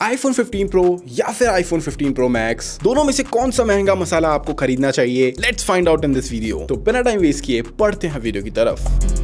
IPhone 15 Pro या फिर iPhone 15 Pro Max, दोनों में से कौन सा महँगा मसाला आपको खरीदना चाहिए? Let's find out in this video तो बिना टाइम वेस्ट किए पढ़ते हैं वीडियो की तरफ़.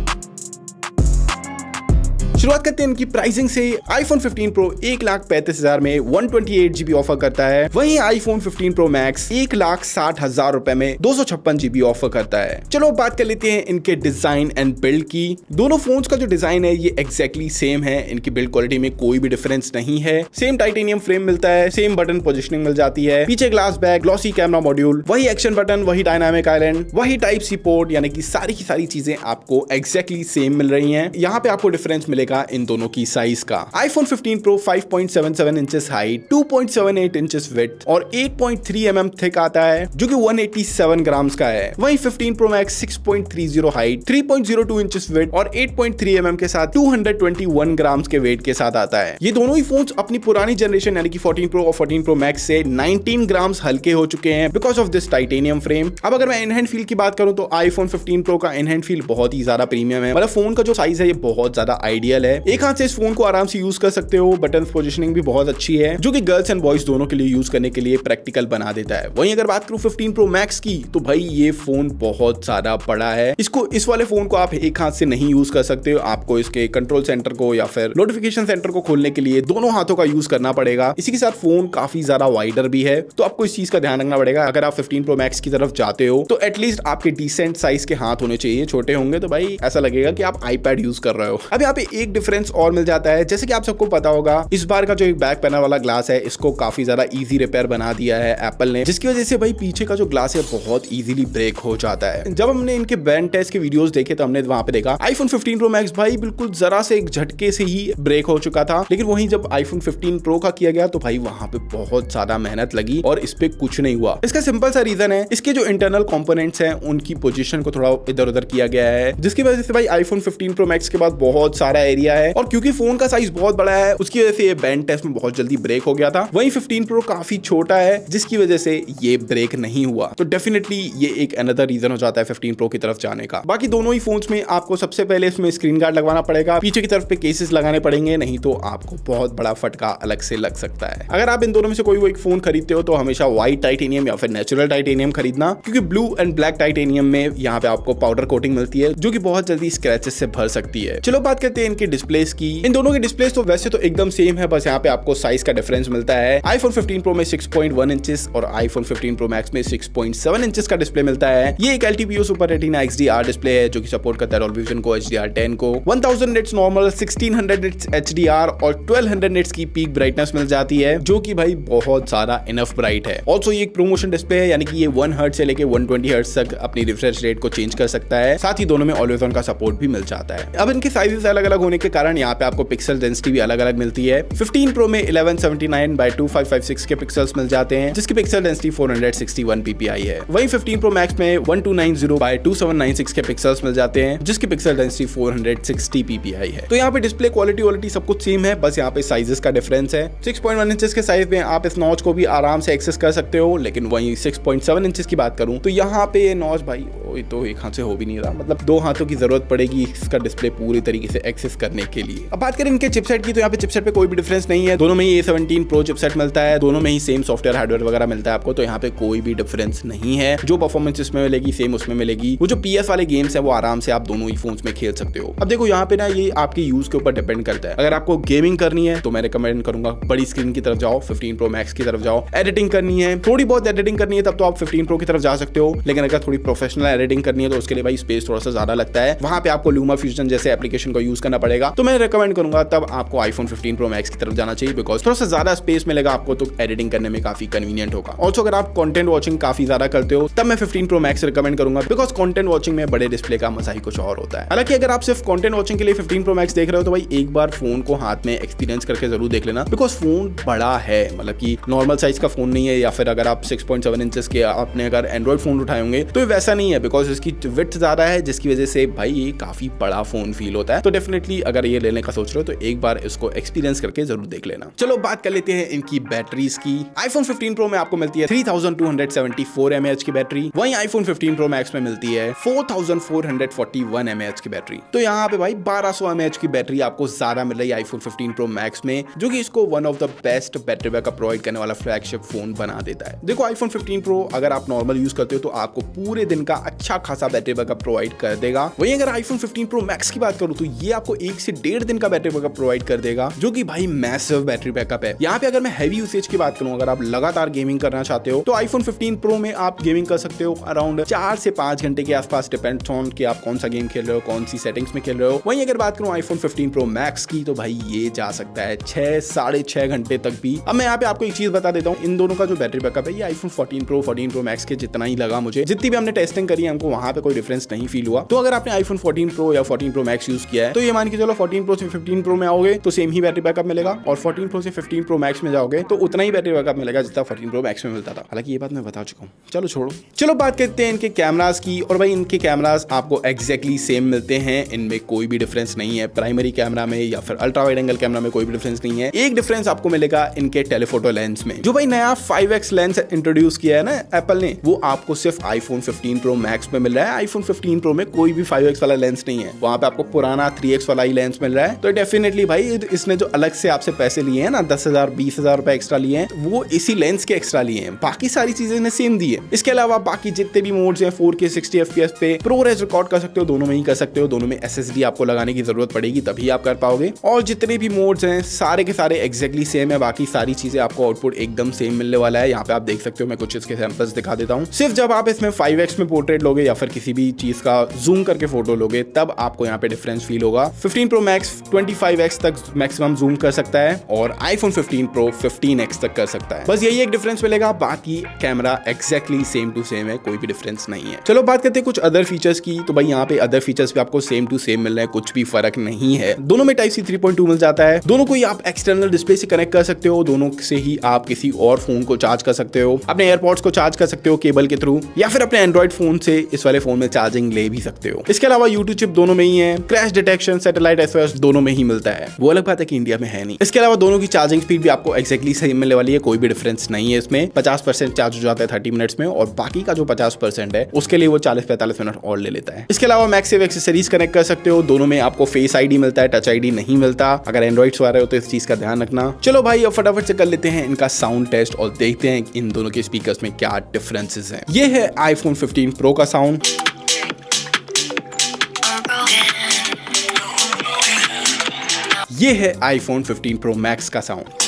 शुरुआत करते हैं इनकी प्राइसिंग से। आईफोन 15 प्रो एक लाख पैंतीस हज़ार में one twenty eight GB offer करता है। वहीं आईफोन 15 प्रो मैक्स एक लाख साठ हज़ार रुपए में दो सौ छप्पन जीबी ऑफ़र करता है। चलो बात कर लेते हैं इनके डिज़ाइन एंड बिल्ड की। दोनों फ़ोन का जो डिज़ाइन है, ये एक्जैक्टली सेम है। इनकी बिल्ड क्वालिटी में कोई भी डिफरेंस नहीं है। सेम टाइटेनियम फ्रेम मिलता है सेम बटन पोजिशनिंग मिल जाती है। पीछे glass back glossy camera module वही एक्शन बटन वही डायनामिक आइलैंड वही टाइप सी पोर्ट यानी कि सारी की सारी चीज़ें आपको एक्जैक्टली सेम मिल रही है। यहाँ पे आपको डिफरेंस मिलेगा। इन दोनों की साइज़ का। IPhone 15 pro 5.77 inches height 2.78 inches with और 8.3 mm थिक आता है, जो कि 187 ग्राम्स का है। वहीं 15 pro max 6.30 height 3.02 inches with और 8.3 mm के साथ 221 ग्राम्स के वेट के साथ आता है। ये दोनों ही फोन्स अपनी पुरानी जनरेशन यानी कि 14 प्रो और 14 प्रो मैक्स से 19 ग्राम्स हल्के हो चुके हैं because of this titanium frame अब अगर मैं इनहैंड फील की बात करूँ तो आईफोन 15 प्रो का इनहैंड फील बहुत ही ज़्यादा प्रीमियम है। मतलब फ़ोन का जो साइज़ है, ये बहुत ज़्यादा आइडियल है। एक हाथ से इस फ़ोन को आराम से यूज़ कर सकते हो। बटन पोजिशनिंग भी बहुत अच्छी है, जो कि गर्ल्स एंड बॉयज़ दोनों के लिए यूज़ करने के लिए प्रैक्टिकल बना देता है। वहीं अगर बात करूँ 15 प्रो मैक्स की तो भाई ये फ़ोन बहुत ज़्यादा बड़ा है। इसको, इस वाले फ़ोन को आप एक हाथ से नहीं यूज़ कर सकते। हो आपको इसके कंट्रोल सेंटर को या फिर नोटिफिकेशन सेंटर को खोलने के लिए दोनों हाथों का यूज़ करना पड़ेगा। इसी के साथ फ़ोन काफ़ी ज़्यादा वाइडर भी है। तो आपको इस चीज़ का ध्यान रखना पड़ेगा। अगर आप 15 प्रो मैक्स की तरफ़ जाते हो तो एटलीस्ट आपके डिसेंट साइज़ के हाथ होने चाहिए। छोटे होंगे तो भाई ऐसा लगेगा कि आप आईपैड यूज़ कर रहे हो। अब यहाँ पे एक डिफरेंस और मिल जाता है। जैसे कि आप सबको पता होगा, इस बार का जो एक बैक पैनल वाला ग्लास है, इसको काफ़ी ज़्यादा इजी रिपेयर बना दिया है एप्पल ने, जिसकी वजह से भाई पीछे का जो ग्लास है, बहुत इजीली ब्रेक हो जाता है। जब हमने इनके बैंड टेस्ट के वीडियोस देखे तो हमने वहाँ पे देखा आईफोन 15 प्रो मैक्स भाई बिल्कुल जरा से एक झटके से ही ब्रेक हो चुका था। लेकिन वहीं जब आईफोन 15 प्रो का किया गया तो भाई वहाँ पे बहुत ज़्यादा मेहनत लगी और इस पे कुछ नहीं हुआ। इसका सिंपल सा रीजन है, इसके जो इंटरनल कॉम्पोनेंट्स हैं, उनकी पोजिशन को थोड़ा इधर उधर किया गया है, जिसकी वजह से भाई आईफोन 15 प्रो मैक्स के बाद बहुत सारा है और क्योंकि फ़ोन का साइज़ बहुत बड़ा है, उसकी वजह से ये बैंड टेस्ट में बहुत जल्दी ब्रेक हो गया था। वहीं 15 प्रो काफ़ी छोटा है, जिसकी वजह से ये ब्रेक नहीं हुआ। तो डेफिनेटली ये एक अनदर रीजन हो जाता है 15 प्रो की तरफ़ जाने का। बाकी दोनों ही फोन्स में आपको सबसे पहले इसमें स्क्रीन गार्ड लगवाना पड़ेगा। पीछे की तरफ़ पे केसेस लगाने पड़ेंगे, नहीं तो आपको बहुत बड़ा फटका अलग से लग सकता है। अगर आप इन दोनों में से कोई वो एक फ़ोन खरीदते हो तो हमेशा व्हाइट टाइटेनियम या फिर नेचुरल टाइटेनियम खरीदना, क्योंकि ब्लू एंड ब्लैक टाइटेनियम में यहाँ पे आपको पाउडर कोटिंग मिलती है, जो कि बहुत जल्दी स्क्रैचेस से भर सकती है। चलो बात करते हैं इनके डिस्प्लेस की। इन दोनों की डिस्प्लेस तो वैसे तो एकदम सेम है, बस यहाँ पे आपको साइज़ का डिफरेंस मिलता है। आईफोन 15 प्रो में 6.1 इंचेस और आईफोन 15 प्रो मैक्स में 6.7 इंचेस का डिस्प्ले मिलता है। ये एक LTPO super retina XDR display है, जो कि सपोर्ट करता है विजन को एचडीआर 10 को। 1000 निट्स नॉर्मल 1600 निट्स एचडीआर और 1200 निट्स की पीक ब्राइटनेस मिल जाती है, जो कि भाई बहुत सारा इनफ ब्राइट है। ऑल्सो ये एक प्रोमोशन डिस्प्ले है, यानी कि ये वन हर्ट से लेके वन ट्वेंटी तक अपनी रिफ्रेश रेट को चेंज कर सकता है। साथ ही दोनों में ऑलवेज ऑन का सपोर्ट भी मिल जाता है। अब इनके साइजेस अलग अलग होने के कारण यहाँ पे आपको पिक्सल डेंसिटी भी अलग अलग मिलती है। 15 प्रो में 1179 बाय 2556 के पिक्सल्स मिल जाते हैं, जिसकी पिक्सल डेंसिटी 461 ppi है। वहीं 15 प्रो मैक्स में 1290 बाय 2796 के पिक्सल्स मिल जाते हैं, जिसकी पिक्सल डेंसिटी 460 ppi है। तो यहाँ पे डिस्प्ले क्वालिटी क्वालिटी सब कुछ सेम है, बस यहाँ पे साइजेस का डिफरेंस है। 6.1 इंचेस के साइज़ में आप इस नॉच को भी आराम से एक्सेस कर सकते हो, लेकिन वहीं 6.7 इंचेस की बात करूँ तो यहाँ पे ये नॉच भाई तो एक हाथ से हो भी नहीं रहा। मतलब दो हाथों की ज़रूरत पड़ेगी इसका डिस्प्ले पूरी तरीके से एक्सेस करने के लिए। अब बात करें इनके चिपसेट की तो यहाँ पे चिपसेट पे कोई भी डिफरेंस नहीं है। दोनों में ही A17 प्रो चिपसेट मिलता है, दोनों में ही सेम सॉफ्टवेयर हार्डवेयर वगैरह मिलता है आपको तो यहाँ पे कोई भी डिफरेंस नहीं है। जो परफॉर्मेंस इसमें मिलेगी सेम उसमें मिलेगी। वो जो पीएस वाले गेम्स है, वो आराम से आप दोनों ही फ़ोन में खेल सकते हो। अब देखो, यहाँ पे ना ये आपके यूज़ के ऊपर डिपेंड करता है। अगर आपको गेमिंग करनी है तो मैं रिकमेंड करूँगा, बड़ी स्क्रीन की तरफ़ जाओ 15 प्रो मैक्स की तरफ़ जाओ। एडिटिंग करनी है, थोड़ी बहुत एडिटिंग करनी है, तब तो आप 15 प्रो की तरफ़ जा सकते हो। लेकिन अगर थोड़ी प्रोफेशनल एडिटिंग करनी है तो उसके लिए भाई स्पेस थोड़ा सा ज़्यादा लगता है। वहाँ पे आपको लूमा फ्यूजन जैसे एप्लीकेशन को यूज़ करना पड़ेगा। तो मैं रिकमेंड करूँगा, तब आपको आईफोन 15 प्रो मैक्स की तरफ़ जाना चाहिए बिकॉज़ थोड़ा सा ज़्यादा स्पेस मिलेगा आपको तो एडिटिंग करने में काफ़ी कन्वीनियंट होगा। ऑल्सो अगर आप कॉन्टेंट वॉचिंग काफ़ी ज़्यादा करते हो, तब मैं 15 प्रो मैक्स रिकमेंड करूँगा बिकॉज़ कंटेंट वॉचिंग में बड़े डिस्प्ले का मज़ा ही कुछ और होता है। हालाँकि अगर आप सिर्फ़ कॉन्टेंट वॉचिंग के लिए 15 प्रो मैक्स देख रहे हो तो भाई एक बार फ़ोन को हाथ में एक्सपीरियंस करके ज़रूर देख लेना बिकॉज़ फ़ोन बड़ा है मतलब कि नॉर्मल साइज़ का फ़ोन नहीं है, या फिर अगर आप 6.7 इंचेस के आपने अगर एंड्रॉइड फ़ोन उठाए होंगे तो वैसा नहीं है बिकॉज़ इसकी विथ ज़्यादा है, जिसकी वजह से भाई ये काफ़ी बड़ा फ़ोन फील होता है। तो डेफिनेटली भी अगर ये लेने का सोच रहे हो तो एक बार इसको एक्सपीरियंस करके ज़रूर देख लेना। चलो, बात कर लेते हैं इनकी बैटरीज की। आईफोन 15 प्रो में आपको मिलती है 3274 mAh की बैटरी वहीं आईफोन 15 प्रो मैक्स में मिलती है 4441 mAh की बैटरी तो यहाँ पे भाई 1200 mAh की बैटरी आपको ज़्यादा मिल रही है आईफोन 15 प्रो मैक्स में, जो कि इसको one of the best battery backup provide करने वाला फ्लैगशिप फ़ोन बना देता है। देखो आईफोन 15 प्रो अगर आप नॉर्मल यूज़ करते हो तो आपको पूरे दिन का अच्छा खासा बैटरी बैकअप प्रोवाइड कर देगा। वहीं अगर आईफोन 15 प्रो मैक्स की बात करूँ तो ये आपको एक से डेढ़ दिन का बैटरी बैकअप प्रोवाइड कर देगा, जो कि भाई मैसिव बैटरी बैकअप है। यहाँ पे अगर मैं हैवी यूसेज की बात करूँ, अगर आप लगातार गेमिंग करना चाहते हो तो आईफोन 15 प्रो में आप गेमिंग कर सकते हो। अराउंड चार से पाँच घंटे के आसपास डिपेंड ऑन कि आप कौन सा गेम खेल रहे हो, कौन सी सेटिंग्स में खेल रहे हो। वहीं अगर बात करूँ आईफोन 15 प्रो मैक्स की तो भाई ये जा सकता है छह साढ़े छह घंटे तक भी। अब मैं यहाँ पे आपको एक चीज़ बता देता हूँ, इन दोनों का जो बैटरी बैकअप है, ये iPhone fourteen pro fourteen pro max के जितना ही लगा मुझे। जितनी भी हमने टेस्टिंग करी हमको वहाँ पे कोई डिफरेंस नहीं फील हुआ। तो अगर आपने आईफोन फोर्टीन प्रो या फोर्टीन प्रो मैक्स यूज़ किया है तो ये मान के चलो फोर्टीन प्रो से फिफ्टीन प्रो में आओगे तो सेम ही बैटरी बैकअप मिलेगा और फोर्टीन प्रो से फिफ्टीन प्रो मैक्स में जाओगे तो उतना ही बैटरी बैकअप मिलेगा जितना फोर्टीन प्रो मैक्स में मिलता था। हालाँकि ये बात मैं बता चुका हूँ। चलो, छोड़ो। चलो, बात करते हैं इनके कैमराज की और भाई इनके कैमराज आपको एक्जैक्टली सेम मिलते हैं। इनमें कोई भी डिफरेंस नहीं है प्राइमरी कैमरा में या फिर अल्ट्रा वाइड एंगल कैमरा में कोई भी डिफरेंस नहीं है। एक डिफरेंस आपको मिलेगा इनके टेलीफोटो लेंस में। जो भाई नया 5x लेंस इंट्रोड्यूस किया है ना एप्पल ने, वो आपको सिर्फ़ आईफोन 15 प्रो मैक्स में मिल रहा है। आईफोन 15 प्रो में कोई भी 5x वाला लेंस नहीं है। वहाँ पे आपको पुराना 3x वाला ही लेंस मिल रहा है। तो डेफिनेटली भाई इसने जो अलग से आपसे पैसे लिए हैं ना, दस हज़ार, बीस हज़ार रुपए एक्स्ट्रा लिए हैं, वो इसी लेंस के एक्स्ट्रा लिए हैं। बाकी सारी चीज़ें इन्हें सेम दी है। इसके अलावा बाकी जितने भी मोड्स हैं फोर के सिक्सटी एफ़ पे प्रो रेज रिकॉर्ड कर सकते हो, दोनों में ही कर सकते हो, दोनों में एस आपको लगाने की ज़रूरत पड़ेगी, तभी आप कर पाओगे। और जितने भी मोड्स हैं, सारे के सारे एक्जैक्टली सेम है, बाकी सारी चीज़ें आपको आउटपुट एकदम सेम मिलने वाला है। यहाँ पे आप देख सकते हो, मैं कुछ इसके सैंपल्स दिखा देता हूँ। सिर्फ़ जब आप इसमें 5x में पोर्ट्रेट लोगे या फिर किसी भी चीज़ का जूम करके फ़ोटो लोगे, तब आपको यहाँ पे डिफरेंस फील होगा। 15 प्रो मैक्स 25x तक मैक्सिमम जूम कर सकता है और आईफोन 15 प्रो 15x तक कर सकता है। बस यही एक डिफरेंस मिलेगा, बाकी camera exactly same to same है, कोई भी डिफरेंस नहीं है। चलो बात करते हैं कुछ अदर फीचर्स की तो भाई यहाँ पे अदर फीचर्स भी आपको सेम टू सेम मिल रहे हैं, कुछ भी फ़र्क नहीं है। दोनों में टाइप सी थ्री मिल जाता है। दोनों को ही आप एक्सटर्नल डिस्प्ले से कनेक्ट कर सकते हो, दोनों से ही आप किसी और फ़ोन को चार्ज कर सकते हो, अपने एयरपोर्ट्स को चार्ज कर सकते हो केबल के थ्रू या फिर अपने एंड्रॉइड फ़ोन से इस वाले फ़ोन में चार्जिंग ले भी सकते हो। इसके अलावा यूट्यूब चिप दोनों में ही है। क्रैश डिटेक्शन सैटेलाइट एस दोनों में ही मिलता है। वो अलग बात है कि इंडिया में है नहीं। इसके अलावा दोनों की चार्जिंग स्पीड भी आपको एक्जैक्टली सही मिलने वाली है, कोई भी डिफरेंस नहीं है इसमें। पचास परसेंट चार्ज हो जाता है थर्टी मिनट्स में और बाकी का जो पचास परसेंट है, उसके लिए वो चालीस पैंतालीस मिनट और ले लेता है। इसके अलावा मैक्सिव एक्सेसरीज कनेक्ट कर सकते हो। दोनों में आपको फेस आईडी मिलता है टच आईडी नहीं मिलता। अगर एंड्रॉइड आ रहे हो तो इस चीज़ का ध्यान रखना। चलो भाई, अब फटाफट से कर लेते हैं इनका साउंड टेस्ट और देखते हैं इन दोनों के स्पीकर्स में क्या डिफरेंसेस हैं। ये है आईफोन 15 प्रो का साउंड ये है आईफोन 15 प्रो मैक्स का साउंड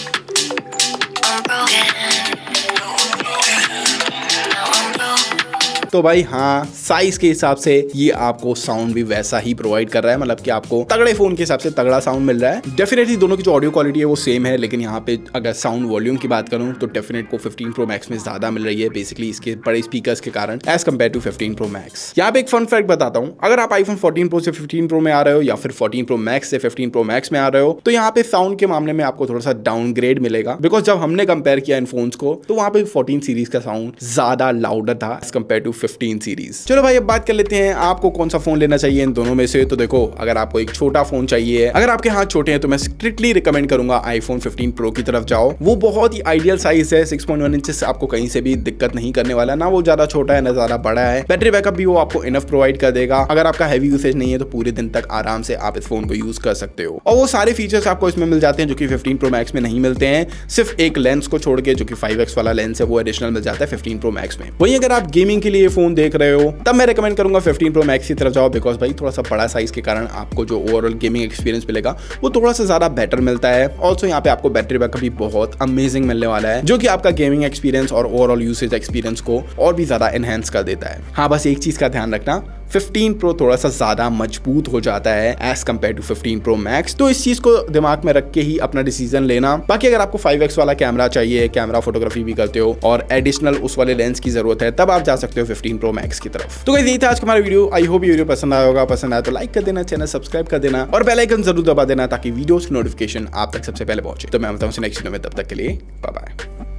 तो भाई हाँ साइज़ के हिसाब से ये आपको साउंड भी वैसा ही प्रोवाइड कर रहा है। मतलब कि आपको तगड़े फ़ोन के हिसाब से तगड़ा साउंड मिल रहा है। डेफिनेटली दोनों की जो ऑडियो क्वालिटी है वो सेम है, लेकिन यहाँ पे अगर साउंड वॉल्यूम की बात करूँ तो डेफिनेट को 15 प्रो मैक्स में ज़्यादा मिल रही है बेसिकली इसके बड़े स्पीकर के कारण as compare to fifteen pro max यहाँ पे एक फन फैक्ट बताता हूँ। अगर आप आईफोन फोर्टीन प्रो से फिफ्टीन प्रो में आ रहे हो, या फिर फोर्टीन प्रो मैक्स से फिफ्टीन प्रो मैक्स में आ रहे हो तो यहाँ पे साउंड के मामले में आपको थोड़ा सा डाउनग्रेड मिलेगा। बिकॉज़ जब हमने कंपेयर किया इन फ़ोन को तो वहाँ पे फोर्टीन सीरीज़ का साउंड ज़्यादा लाउडर था as compare to fifteen series चलो भाई, अब बात कर लेते हैं, आपको कौन सा फ़ोन लेना चाहिए इन दोनों में से? तो देखो, अगर आपको एक छोटा फ़ोन चाहिए, अगर आपके हाथ छोटे हैं तो मैं स्ट्रिक्टली रिकमेंड करूँगा आईफोन 15 प्रो की तरफ़ जाओ। वो बहुत ही आइडियल साइज़ है 6.1 पॉइंट आपको कहीं से भी दिक्कत नहीं करने वाला, ना वो ज़्यादा छोटा है, ना ज़्यादा बड़ा है। बैटरी बैकअप भी वो आपको इनफ प्रोवाइड कर देगा। अगर आपका हैवी यूसेज नहीं है तो पूरे दिन तक आराम से आप इस फ़ोन को यूज़ कर सकते हो। और वो सारे फीचर्स आपको इसमें मिल जाते हैं, जो कि 15 प्रो मैक्स में नहीं मिलते हैं। सिर्फ़ एक लेंस को छोड़ के, जो कि 5x वाला लेंस है, वो एडिशनल मिल जाता है 15 प्रो मैक्स में। वही अगर आप गेमिंग के लिए फ़ोन देख रहे हो, तब मैं रिकमेंड करूँगा फिफ्टीन 15 प्रो मैक्स की तरफ़ जाओ बिकॉज़ भाई थोड़ा सा बड़ा साइज़ के कारण आपको जो ओवरऑल गेमिंग एक्सपीरियंस मिलेगा, वो थोड़ा सा ज़्यादा बेटर मिलता है। ऑल्सो यहाँ पे आपको बैटरी बैकअप भी बहुत अमेजिंग मिलने वाला है, जो कि आपका गेमिंग एक्सपीरियंस और ओवरऑल यूसेज एक्सपीरियंस को और भी ज़्यादा एनहेंस कर देता है। हाँ बस एक चीज़ का ध्यान रखना 15 प्रो थोड़ा सा ज़्यादा मज़बूत हो जाता है as compare to 15 pro max तो इस चीज़ को दिमाग में रख के ही अपना डिसीज़न लेना। बाकी अगर आपको 5x वाला कैमरा चाहिए कैमरा फोटोग्राफी भी करते हो और एडिशनल उस वाले लेंस की ज़रूरत है, तब आप जा सकते हो 15 प्रो मैक्स की तरफ़। तो यही था आज का हमारा वीडियो आई होप वीडियो पसंद आया होगा। पसंद आया तो लाइक कर देना चैनल सब्सक्राइब कर देना और बेलाइकन ज़रूर दबा देना ताकि वीडियो नोटिफिकेशन आप तक सबसे पहले पहुँचे। तो मैं बताऊँ नेक्स्ट वीडियो में, तब तक के लिए बाय